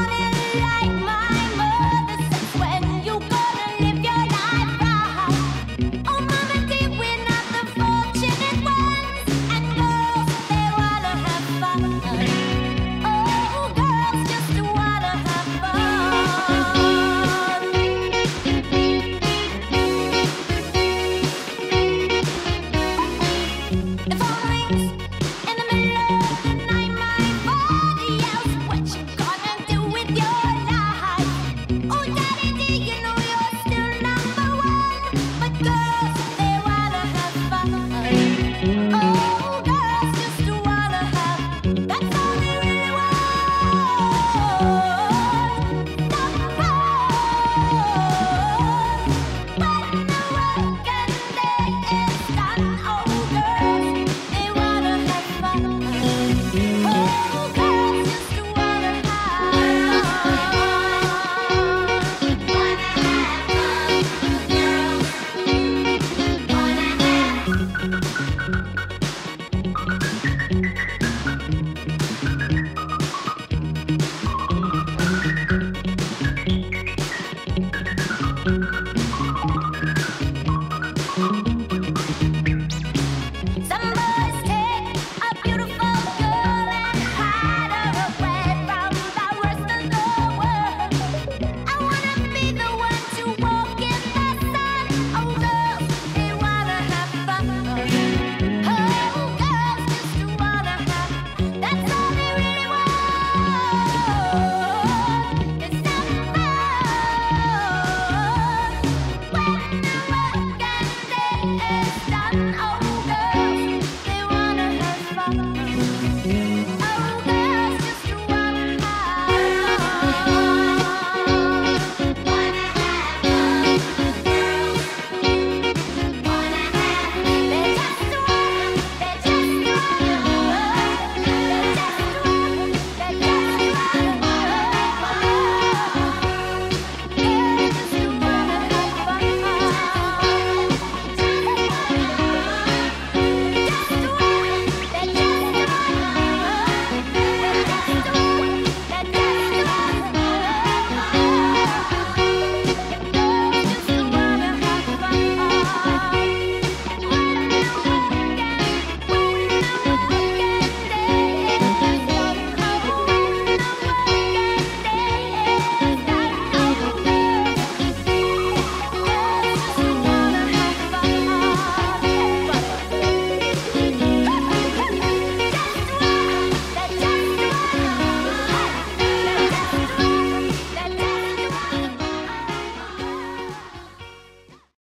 morning.